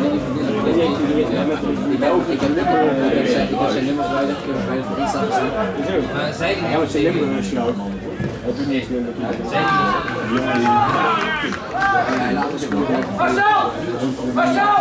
die vriendin heeft Ik heb zijn, ik nummer vrijdag, ik heb hem vrijdag voor Insta. Maar zij die Ja, maar ze hebben een sloot. Heb je niks meer met zij die En hij laat ons gewoon. Marcel! Marcel!